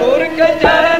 पुर के जय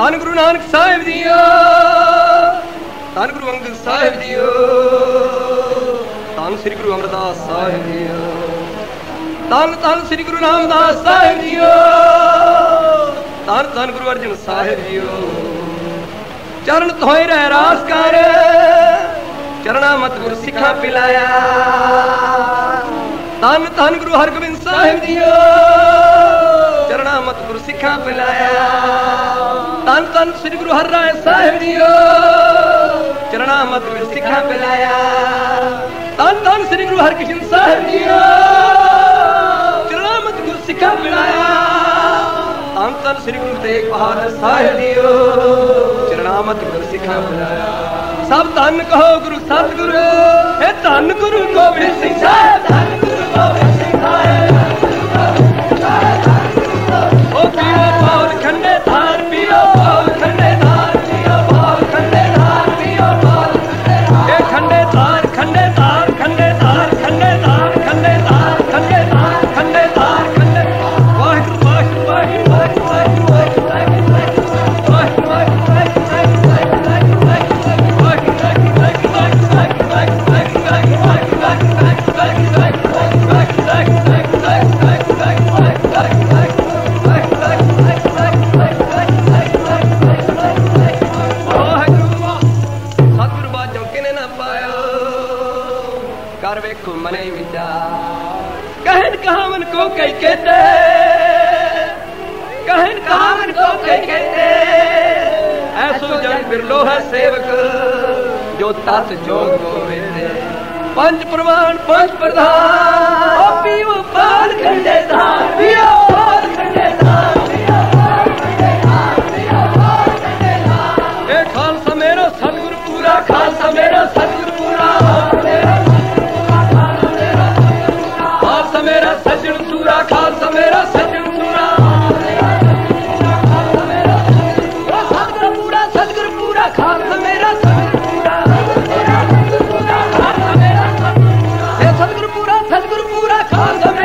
ਧੰਨ ਗੁਰੂ ਨਾਨਕ ਸਾਹਿਬ ਜੀਓ। ਧੰਨ ਗੁਰੂ ਅੰਗਦ ਸਾਹਿਬ ਜੀਓ। ਧੰਨ ਸ੍ਰੀ ਗੁਰੂ ਅਮਰਦਾਸ ਸਾਹਿਬ ਜੀਓ। ਧੰਨ ਧੰਨ ਸ੍ਰੀ ਗੁਰੂ ਰਾਮਦਾਸ ਸਾਹਿਬ ਜੀਓ। ਧੰਨ ਧੰਨ ਗੁਰੂ ਅਰਜਨ ਸਾਹਿਬ ਜੀਓ। ਚਰਨ ਧੋਏ ਰਹਿ ਰਾਸ ਕਰ। ਚਰਣਾ ਮਤ ਗੁਰ ਸਿੱਖਾਂ ਪਿਲਾਇਆ। ਧੰਨ ਧੰਨ ਗੁਰੂ ਹਰਗੋਬਿੰਦ ਸਾਹਿਬ ਜੀਓ। ਚਰਣਾ ਮਤ ਗੁਰ ਸਿੱਖਾਂ ਪਿਲਾਇਆ। ਧੰਨ ਧੰਨ ਸ੍ਰੀ ਗੁਰੂ ਹਰਿਰਾਏ ਸਾਹਿਬ ਜੀਓ। ਚਰਣਾ ਮਤ ਗੁਰ ਸਿੱਖਾਂ ਪਿਲਾਇਆ। ਧੰਨ ਧੰਨ ਸ੍ਰੀ ਗੁਰੂ ਹਰਕ੍ਰਿਸ਼ਨ ਸਾਹਿਬ ਜੀਓ। ਚਰਣਾ ਮਤ ਗੁਰ ਸਿੱਖਾਂ ਪਿਲਾਇਆ। ਧੰਨ ਧੰਨ ਸ੍ਰੀ ਗੁਰੂ ਤੇਗ ਬਹਾਦਰ ਸਾਹਿਬ ਜੀਓ। ਚਰਣਾ ਮਤ ਗੁਰ ਸਿੱਖਾਂ ਪਿਲਾਇਆ। ਸਭ ਧੰਨ ਕਹੋ ਗੁਰੂ ਸਤਿਗੁਰੂ। ਇਹ ਧੰਨ ਗੁਰੂ ਗੋਬਿੰਦ ਸਿੰਘ ਸਾਹਿਬ। ਧੰਨ ਗੁਰੂ ਗੋਬਿੰਦ ਐਸੋ ਜਨ ਬਿਰਲੋ ਹੈ ਸੇਵਕ ਜੋ ਤਤ ਜੋਗ ਗੋਵਿੰਦੇ ਪੰਜ ਪ੍ਰਮਾਣ ਪੰਜ ਪ੍ਰਧਾਨ ਓ ਪੀਓ ਪਾਲ ਖੰਡੇ ਧਾਰ ਪੀਓ Come, on.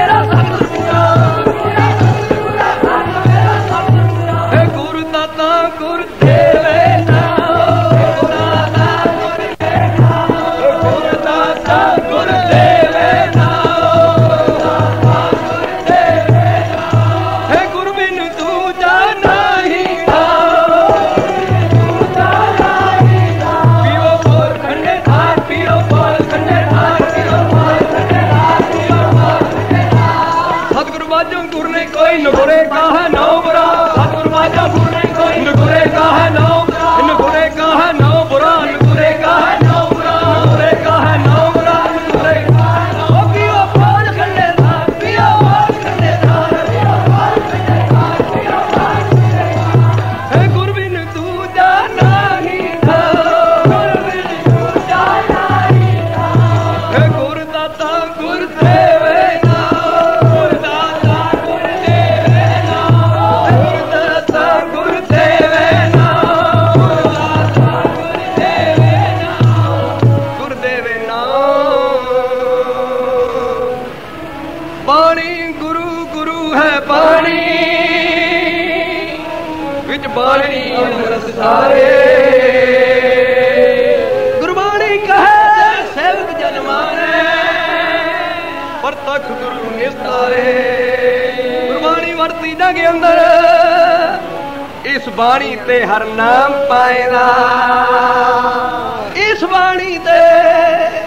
जलते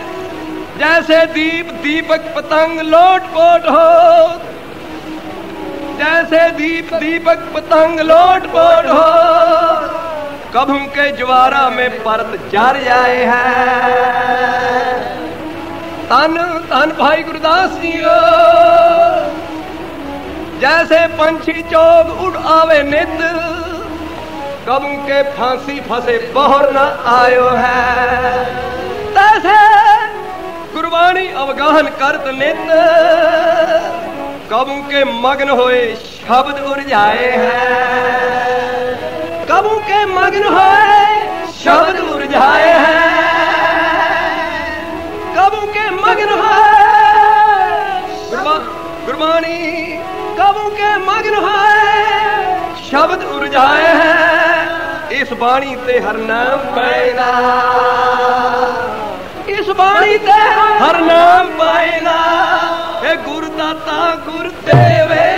जैसे दीप, दीपक पतंग लोट पोट हो। जैसे दीप, दीपक पतंग लोट पोट हो। कभू के ज्वारा में परत जर जाए है। तन तन भाई गुरुदास जी जैसे पंछी चोग उड़ आवे नित। कब के फांसी फंसे बहर न आयो है। ਦਾਸੇ ਗੁਰਬਾਣੀ ਅਵਗਾਹਨ ਕਰਤ ਨਿਤ ਕਬੂ ਕੇ ਮਗਨ ਹੋਏ ਸ਼ਬਦ ਉਰਜਾਏ ਹੈ। ਕਬੂ ਕੇ ਮਗਨ ਹੋਏ ਸ਼ਬਦ ਉਰਜਾਏ ਹੈ। ਕਬੂ ਕੇ ਮਗਨ ਹੋਏ ਗੁਰਬਾਣੀ ਕਬੂ ਕੇ ਮਗਨ ਹੋਏ ਸ਼ਬਦ ਉਰਜਾਏ ਹੈ। ਇਸ ਬਾਣੀ ਤੇ ਹਰ ਨਾਮ ਪੈਦਾ। ਬਾਣੀ ਤੇ ਹਰ ਨਾਮ ਪਾਏਗਾ। ਇਹ ਗੁਰਦਾਤਾ ਗੁਰਦੇਵੇ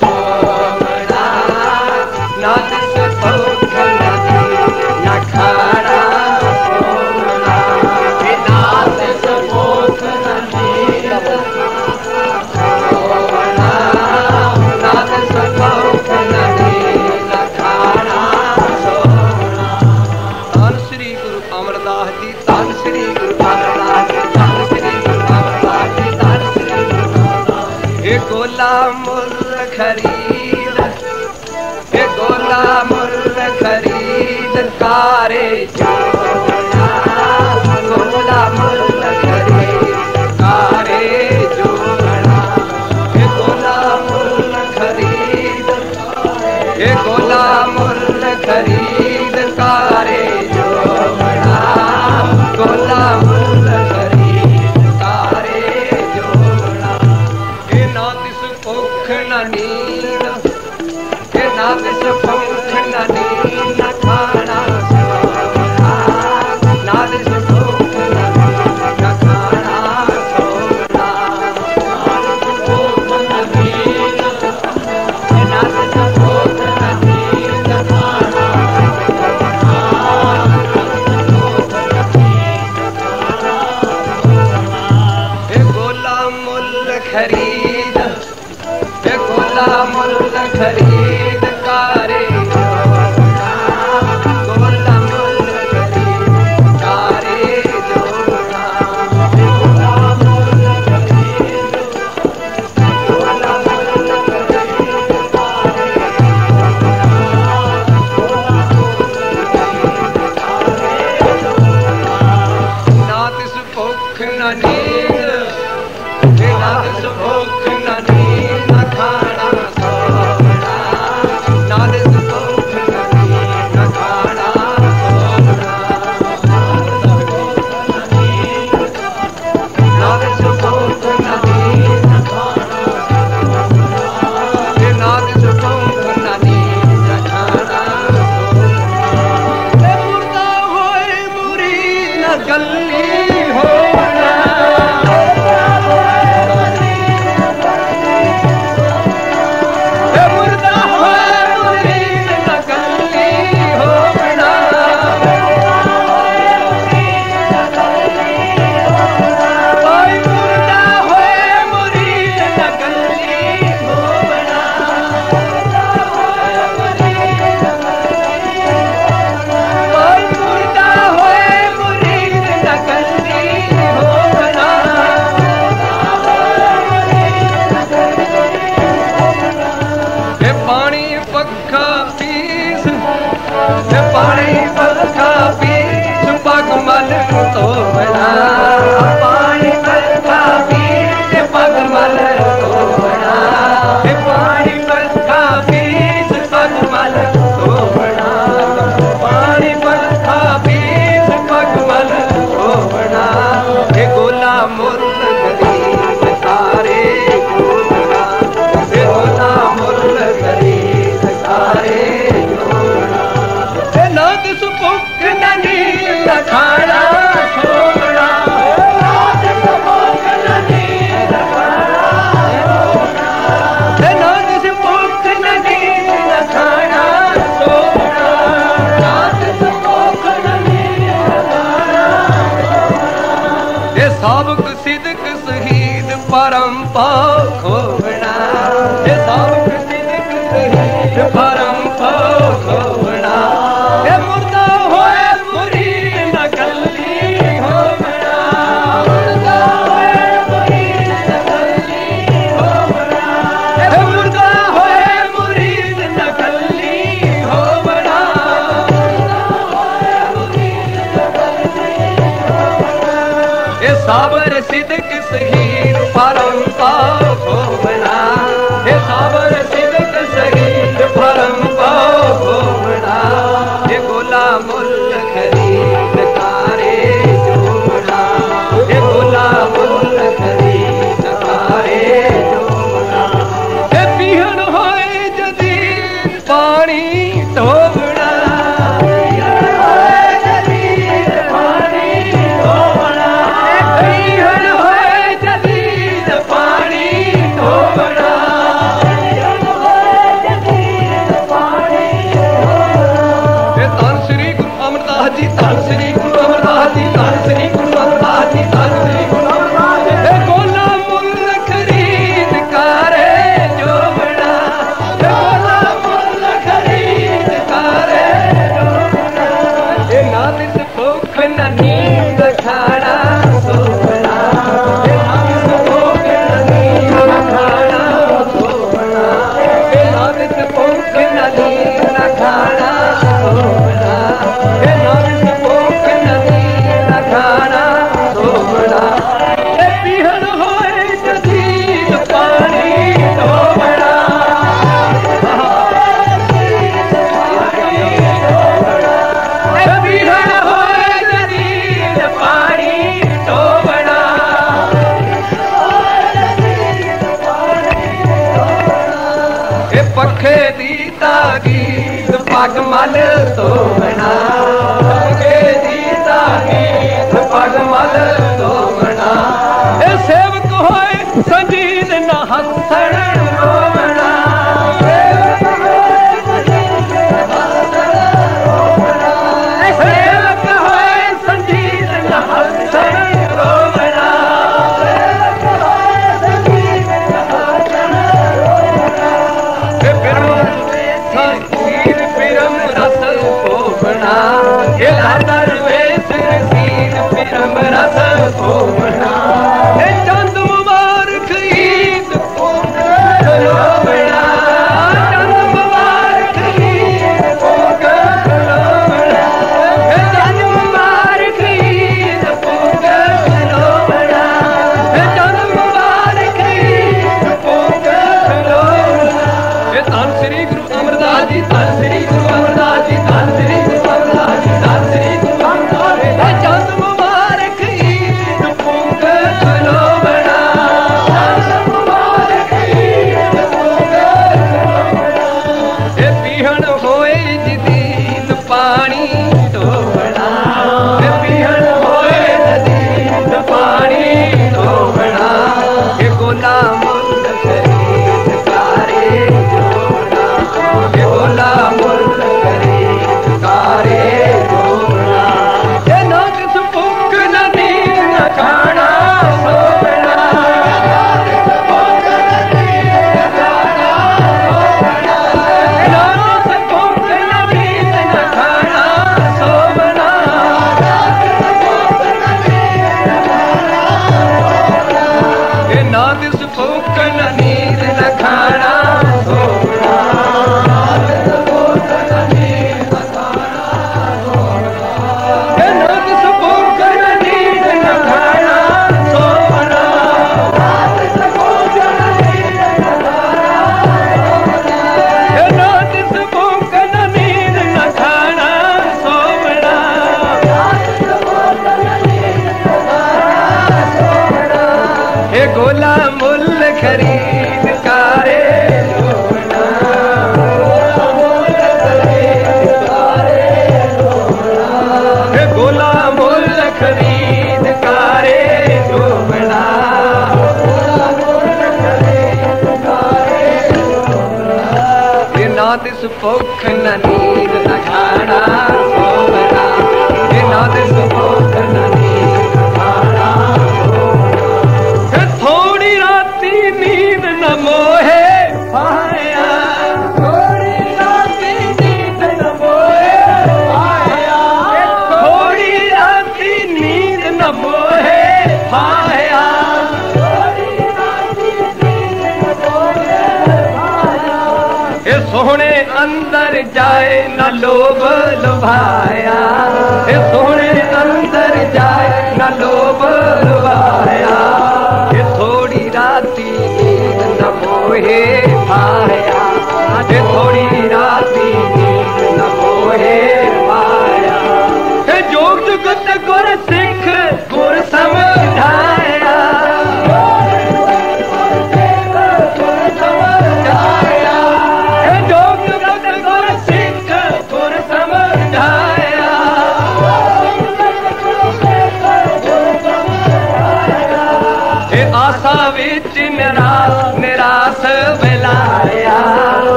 Oh. साबर सिद्ध सही फारा 他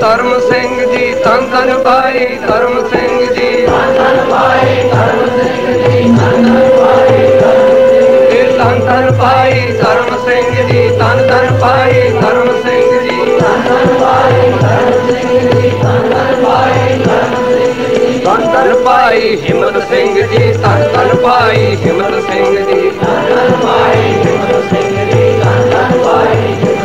ਧਰਮ ਸਿੰਘ ਜੀ, ਧੰਨ ਧੰਨ ਭਾਈ ਧਰਮ ਸਿੰਘ ਜੀ। ਧੰਨ ਧੰਨ ਭਾਈ ਧਰਮ ਸਿੰਘ ਜੀ ਧੰਨ ਧੰਨ ਭਾਈ ਧੰਨ ਧੰਨ ਭਾਈ ਧਰਮ ਸਿੰਘ ਜੀ, ਧੰਨ ਧੰਨ ਭਾਈ ਧਰਮ ਸਿੰਘ ਜੀ। ਧੰਨ ਧੰਨ ਭਾਈ ਧਰਮ ਸਿੰਘ ਜੀ ਧੰਨ ਧੰਨ ਭਾਈ ਧਰਮ ਧੰਨ ਧੰਨ ਭਾਈ ਹਿੰਮਤ ਸਿੰਘ ਜੀ, ਧੰਨ ਧੰਨ ਭਾਈ ਹਿੰਮਤ ਸਿੰਘ ਜੀ। ਧੰਨ ਧੰਨ ਭਾਈ ਹਿੰਮਤ ਸਿੰਘ ਜੀ ਧੰਨ ਧੰਨ ਭਾਈ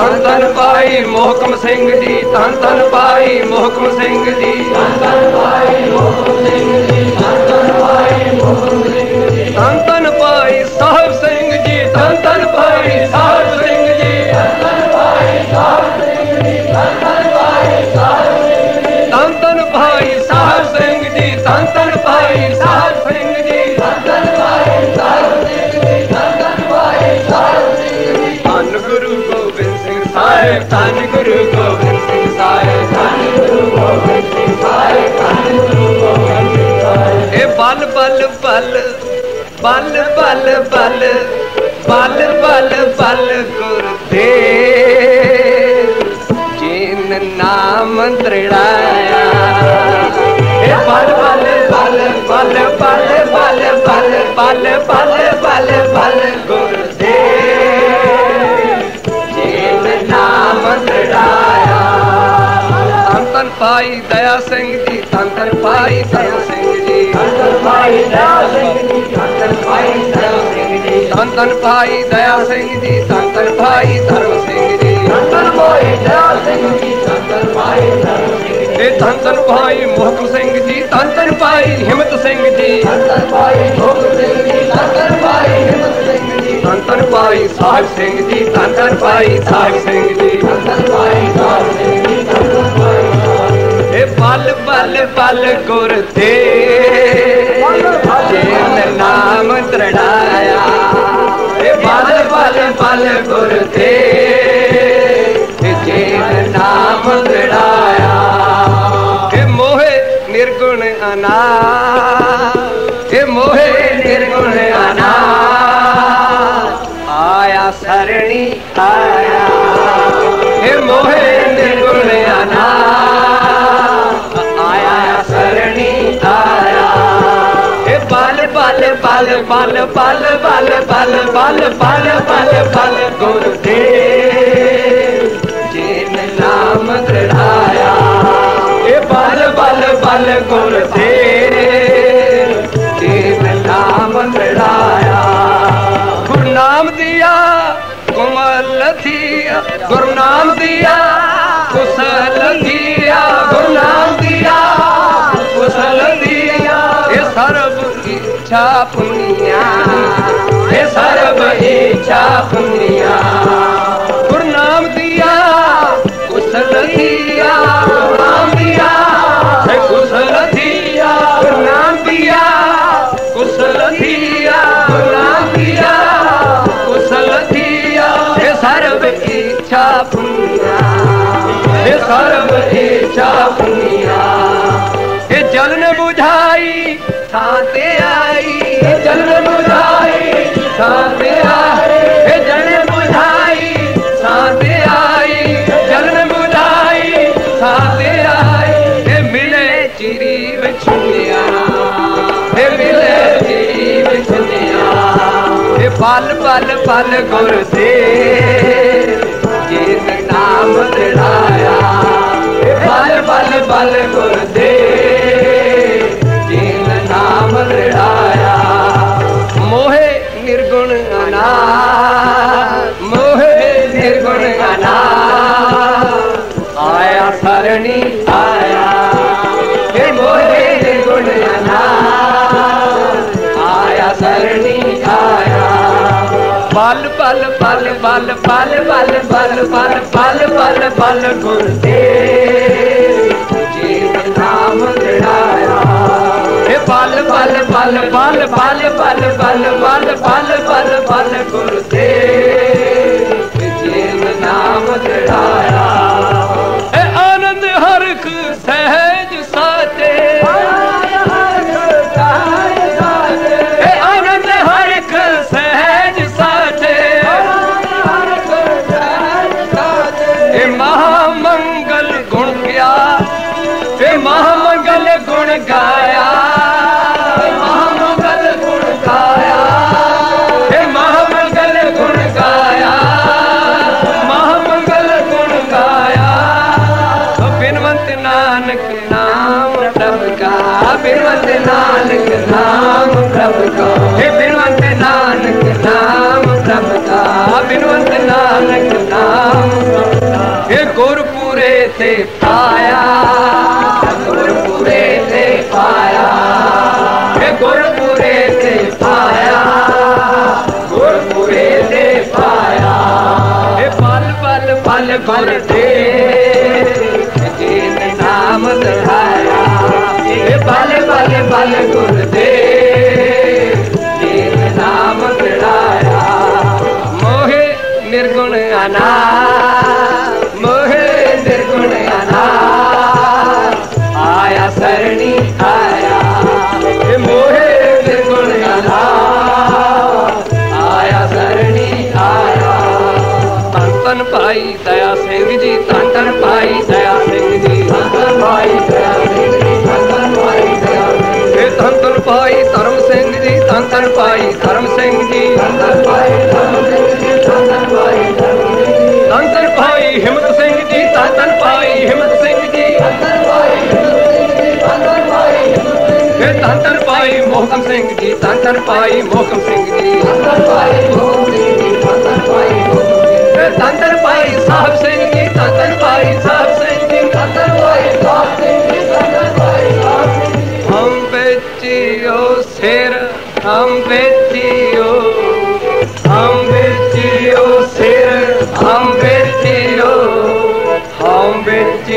ਧੰਨ ਧੰਨ ਭਾਈ ਮੋਹਕਮ ਸਿੰਘ ਜੀ ਧੰਨ ਧੰਨ ਭਾਈ ਮੋਹਕਮ ਸਿੰਘ ਜੀ ਧੰਨ ਧੰਨ ਭਾਈ ਮੋਹਕਮ ਸਿੰਘ ਜੀ ਧੰਨ ਧੰਨ ਭਾਈ ਮੋਹਕਮ ਸਿੰਘ ਜੀ ਧੰਨ ਧੰਨ ਭਾਈ ਸਾਹਿਬ ਸਿੰਘ ਜੀ ਧੰਨ ਧੰਨ ਭਾਈ ਸਾਹਿਬ ਸਿੰਘ ਜੀ ਧੰਨ ਧੰਨ ਭਾਈ ਸਾਹਿਬ ਸਿੰਘ ਜੀ ਧੰਨ ਧੰਨ ਭਾਈ ਸਾਹਿਬ ਸਿੰਘ ਜੀ ਧੰਨ ਧੰਨ ਭਾਈ ਸਾਹਿਬ ਸਿੰਘ ਜੀ ਧੰਨ ਧੰਨ ਭਾਈ ਸਾਹਿਬ ਸਾਹਿਬ ਧੰਨ ਗੁਰੂ ਗੋਬਿੰਦ ਸਿੰਘ ਸਾਹਿਬ ਧੰਨ ਗੁਰੂ ਗੋਬਿੰਦ ਸਿੰਘ ਸਾਹਿਬ ਧੰਨ ਗੁਰੂ ਗੋਬਿੰਦ ਸਿੰਘ ਸਾਹਿਬ ਇਹ ਬਲ ਬਲ ਬਲ ਬਲ ਬਲ ਬਲ ਬਲ ਬਲ ਬਲ ਗੁਰ ਜਿਨ ਨਾਮ ਦ੍ਰਿੜਾਇਆ ਇਹ ਬਲ ਬਲ ਬਲ ਬਲ ਬਲ ਬਲ ਬਲ ਬਲ ਬਲ ਬਲ ਬਲ ਭਾਈ ਦਇਆ ਸਿੰਘ ਜੀ ਧੰਨ ਧੰਨ ਭਾਈ ਧਰਮ ਸਿੰਘ ਜੀ ਧੰਨ ਧੰਨ ਭਾਈ ਦਇਆ ਸਿੰਘ ਜੀ ਧੰਨ ਧੰਨ ਭਾਈ ਧਰਮ ਸਿੰਘ ਜੀ ਧੰਨ ਧੰਨ ਭਾਈ ਦਇਆ ਸਿੰਘ ਜੀ ਧੰਨ ਧੰਨ ਭਾਈ ਧਰਮ ਸਿੰਘ ਜੀ ਧੰਨ ਧੰਨ ਭਾਈ ਦਇਆ ਸਿੰਘ ਜੀ ਧੰਨ ਧੰਨ ਭਾਈ ਧਰਮ ਸਿੰਘ ਜੀ ਇਹ ਧੰਨ ਧੰਨ ਭਾਈ ਮੋਹਕਮ ਸਿੰਘ ਜੀ ਧੰਨ ਧੰਨ ਭਾਈ ਹਿੰਮਤ ਸਿੰਘ ਜੀ ਧੰਨ ਧੰਨ ਭਾਈ ਮੋਹਕਮ ਸਿੰਘ ਜੀ ਧੰਨ ਧੰਨ ਭਾਈ ਹਿੰਮਤ ਸਿੰਘ ਜੀ ਧੰਨ ਧੰਨ ਭਾਈ ਸਾਹਿਬ ਸਿੰਘ ਜੀ ਧੰਨ ਧੰਨ ਭਾਈ ਸਾਹਿਬ ਸਿੰਘ ਜੀ ਧੰਨ ਧੰਨ ਭਾਈ ਸਾਹਿਬ ਸਿੰਘ ਜੀ ਧੰਨ ਧੰਨ ਭਾਈ पल पल पल गुर थे जिन नाम तृणाया पल पल पल गुर थे जिन नाम तृणाया हे मोहे निर्गुण अना हे मोहे निर्गुण अना आया सरणी आया। हे मोहे निर्गुण अना पाल पाल पाल पाल पाल पाल पाल पाल पाल गुरुदेव जिन नाम चढ़ाया पल पाल पाल पाल गुरुदेव इच्छा पुनिया हे सर्व इच्छा पुनिया गुरनाम दिया कुशल दिया गुरनाम दिया। हे कुशल दिया। गुरनाम दिया कुशल दिया गुरनाम दिया। कुशल दिया। हे सर्व इच्छा पुनिया हे सर्व इच्छा आई। जन्म बुझाई साते आई। हे जन्म हे मिले चिरी बिछुनिया हे मिले चिरी बिछुनिया पल पल पल गुर दे। जिन नाम बिड़ाया पल पल पल गुर दे। आया मोहे निर्गुण अना मोहे निर्गुण अना आया सरणी आया हे निर्गुण अना आया सरणी आया पल पल पल पल पल पल पल पल पल पल पल गुरुदेव ਬਲ ਬਲ ਬਲ ਬਲ ਬਲ ਬਲ ਬਲ ਬਲ ਬਲ ਬਲ ਬਲ नानक नाम ये गुरपुरे से पाया। गुरपुरे से पाया। ये गुरपुरे से पाया। गुरपुरे से पाया। ये पल पल पल पल दे। नाम धराया ये पल पल पल गुरुदेव आना दया सिंह जी तन दया सिंह जी। सिंह जी धर्म सिंह जी धन धन धर्म सिंह जी। धन धर्म सिंह अदन भाई हिम्मत सिंह जी अदन भाई हिम्मत सिंह जी अदन भाई हे धन भाई मोहन सिंह जी धन भाई मोहन सिंह जी अदन भाई मोहन सिंह जी अदन भाई साहब सिंह जी धन भाई साहब सिंह जी धन भाई साहब सिंह जी धन भाई साहब हम बेचियो सिर हम बेचियो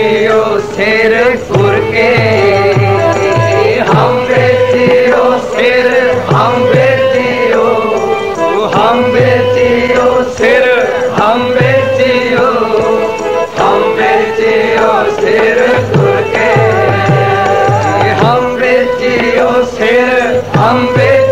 ਵੇਚਿਓ ਸਿਰ ਗੁਰ ਕੇ। ਹਮ ਵੇਚਿਓ ਸਿਰ, ਹਮ ਵੇਚਿਓ ਹਮ ਵੇਚਿਓ ਸਿਰ, ਹਮ ਵੇਚਿਓ ਹਮ ਵੇਚਿਓ ਸਿਰ ਗੁਰ ਕੇ। ਹਮ ਵੇਚਿਓ ਸਿਰ, ਹਮੇ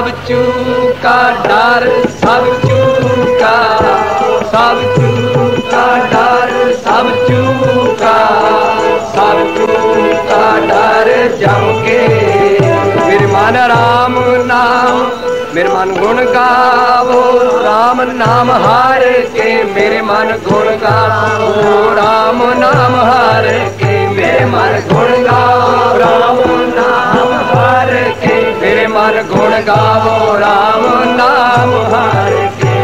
सब चूका डर, सब चूका सब चूका डर, सब चूका सब चूका डर जाओगे। मेरे मन राम नाम, मेरे मन गुण गावो राम नाम हार के मेरे मन गुण गावो राम नाम हार के मेरे मन गुण गावो राम नाम मेरे मन गुण गावो, राम नाम हार के।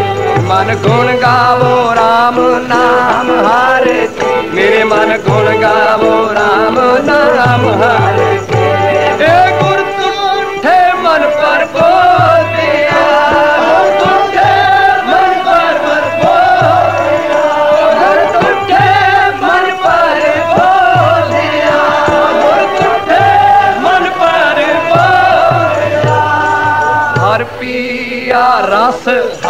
मन गुण गावो, राम नाम हार के। मेरे मन गुण गा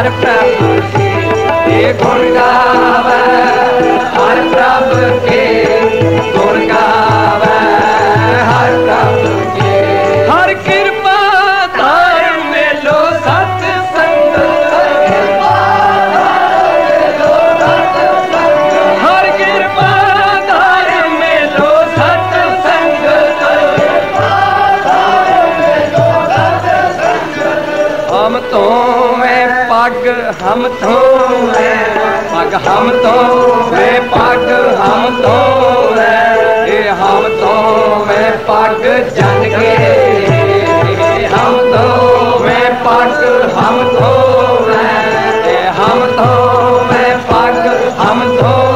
हर प्रभु के गुण गावे, हर प्रभु के गुण गावे, हर प्रभु के। हर कृपा तार में लो सत्संग। हर कृपा तार में लो सत्संग। हम तो पाग हम तो है, पग हम तो वे पग हम तो है ये हम तो वे पग जन के हम तो वे पग हम तो है ये हम तो वे पग हम तो है।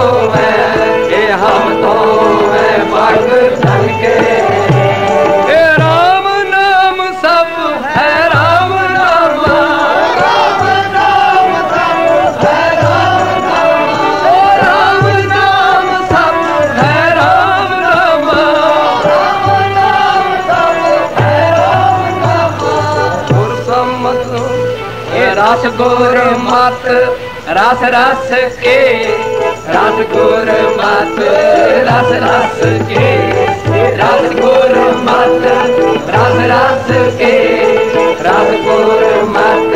गोर मात रास रास के रास गोर मात रास रास के रास गोर मात रास रास के रास गोर मात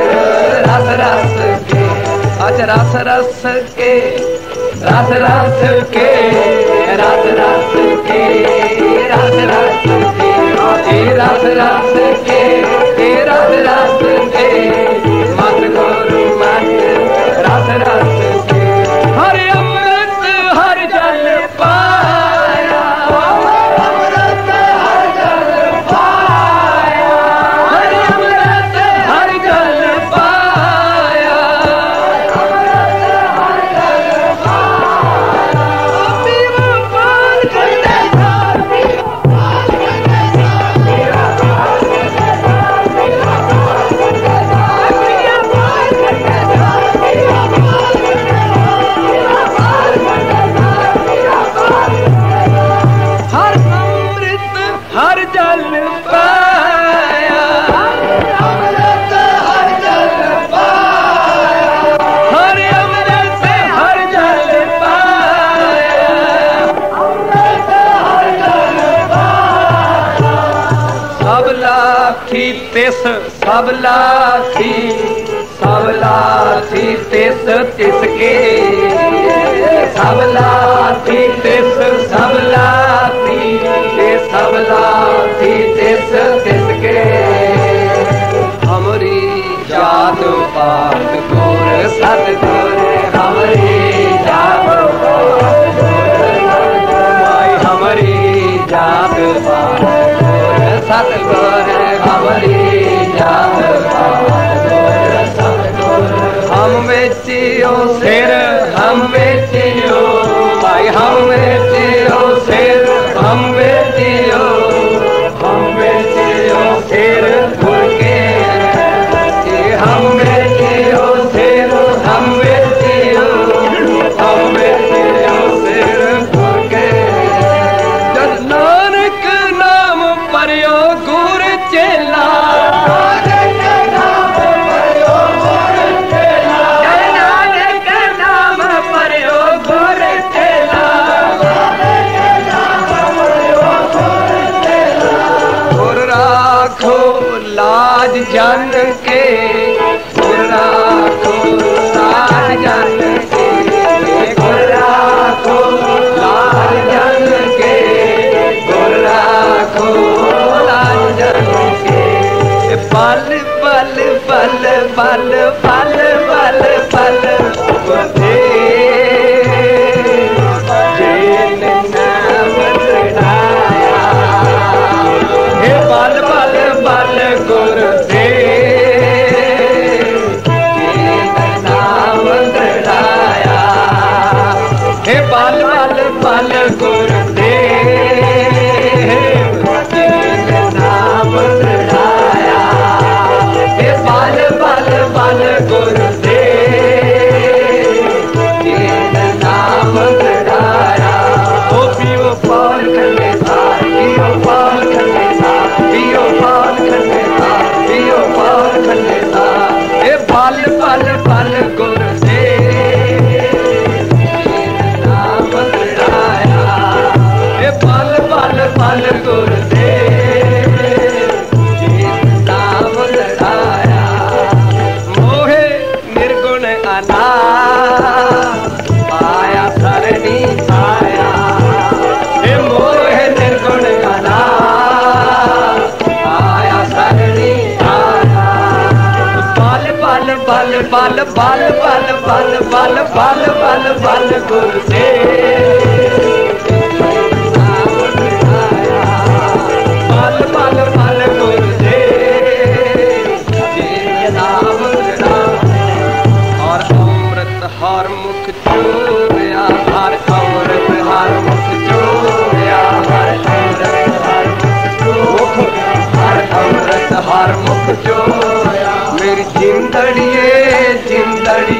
रास रास के आज रास रास के रास रास के रास रास के रास रास के रास रास के रास रास के लाज जान के बाल बाल बाल बाल बाल बाल बाल बाल गुरुदेव।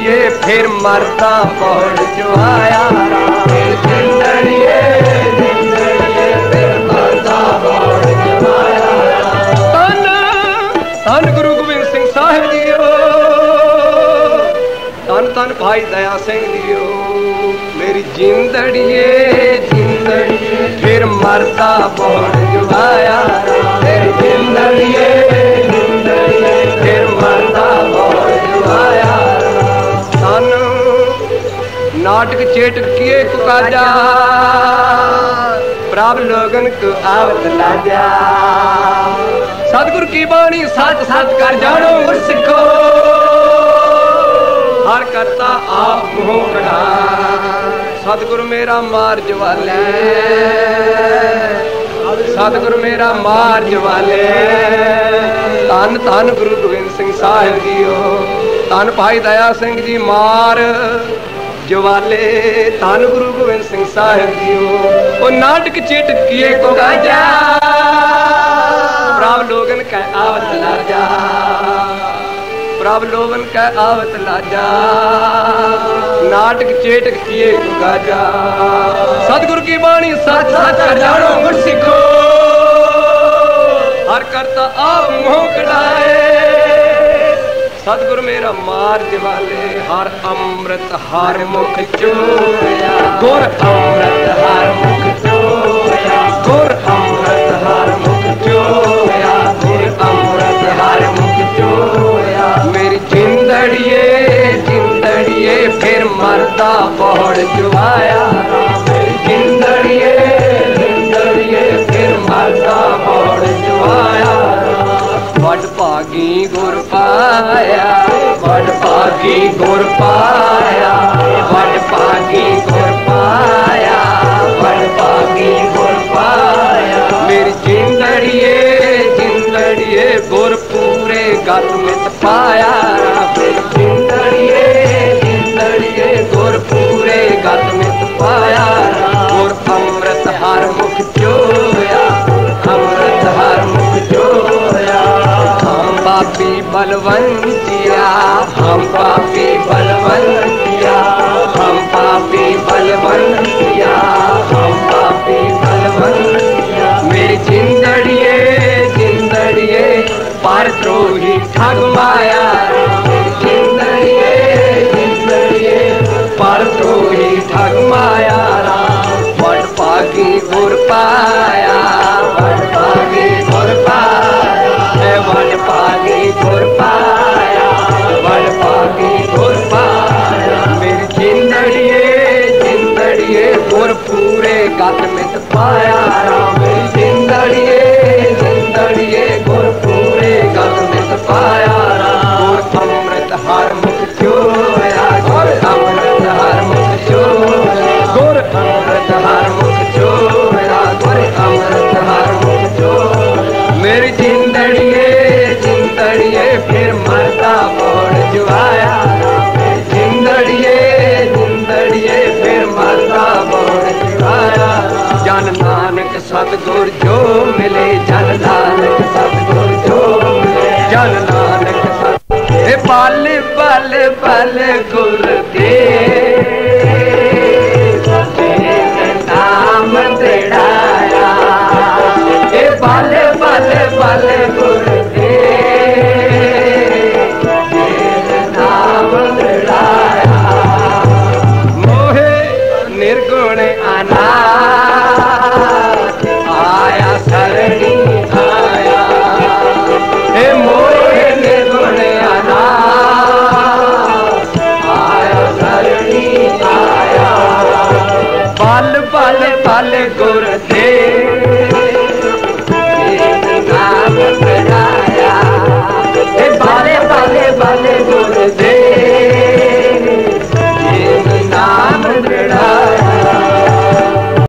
ਜਿੰਦੜੀਏ ਫਿਰ ਮਰਦਾ ਪੌੜ ਚ ਆਇਆ ਰਾਮ? ਮੇਰੀ ਜਿੰਦੜੀਏ ਜਿੰਦੜੀਏ ਫਿਰ ਮਰਦਾ ਪੌੜ ਚ ਆਇਆ ਤਨ ਤਨ ਗੁਰੂ ਗੋਬਿੰਦ ਸਿੰਘ ਸਾਹਿਬ ਜੀਓ। ਤਨ ਤਨ ਭਾਈ ਦਇਆ ਸਿੰਘ ਜੀਓ। ਮੇਰੀ ਜਿੰਦੜੀਏ ਜਿੰਦੜੀਏ ਫਿਰ ਮਰਦਾ ਬੋੜ ਜਵਾਇਆ ਮੇਰੀ ਜਿੰਦੜੀਏ ਜਿੰਦੜੀਏ फाटक चेट किए को काजा प्राभ लोगन को आवत लाजा सतगुरु की बाणी साथ साथ कर जानो और सिखो हर करता आप हो कड़ा सतगुरु मेरा मार जवाले ਸਤਿਗੁਰ ਮੇਰਾ ਮਾਰਜ ਵਾਲੇ ਧੰਨ ਧੰਨ ਗੁਰੂ ਗੋਬਿੰਦ ਸਿੰਘ ਸਾਹਿਬ ਜੀਓ ਧੰਨ ਭਾਈ ਦਇਆ ਸਿੰਘ ਜੀ ਮਾਰ ਜਵਾਲੇ, ਧੰਨ ਗੁਰੂ ਗੋਬਿੰਦ ਸਿੰਘ ਸਾਹਿਬ ਜੀਓ। ਉਹ ਨਾਟਕ ਚੇਟਕ ਕੀਏ ਕੋ ਗਾਜਾ ਪ੍ਰਭ ਲੋਗਨ ਕਹਿ ਆਵਤ ਲਾਜਾ। ਪ੍ਰਭ ਲੋਗਨ ਕਹਿ ਆਵਤ ਲਾਜਾ। ਨਾਟਕ ਚੇਟਕ ਕੀਏ ਕੋ ਗਾਜਾ ਸਤਿਗੁਰ ਕੀ ਬਾਣੀ, ਸੱਚ ਸੱਚ ਕਰ ਗੁਰ ਸਿੱਖੋ। ਹਰ ਕਰਤਾ ਆਪ ਮੋਹ ਕਢਾਏ। सतगुरु मेरा मार वाले, हर अमृत, हर मुख चोया। गुर अमृत, हर मुख चोया। गुर अमृत, हर मुख चोया। गुर अमृत, हर मुख चोया। मेरी जिंदड़िए जिंदड़िए फिर मरदा पौड़ चुआया जिंदड़िए जिंदड़िए फिर मरदा पौड़ चुवाया। भागी गुर पाया बड़ भागी गुर पाया बड़ भागी गुर पाया बड़ भागी गुर पाया। मेरी जिंदड़िए जिंदड़िए गुर पूरे गल में पाया पापी बलवंतिया, हम पापी बलवंतिया, हम पापी बलवंतिया, हम पापी बलवंतिया। मेरी जिंदड़िए जिंदड़िए पारद्रोही ठग माया जिंदड़िए जिंदड़िए पारद्रोही ठग माया बड़ पागी गुर पाया साथ में पाया राम सतगुर जो मिले, जन नानक सतगुर जो मिले, जन नानक सतगुर पल पल पल गुर दे नाम दिड़ाया बल पल पल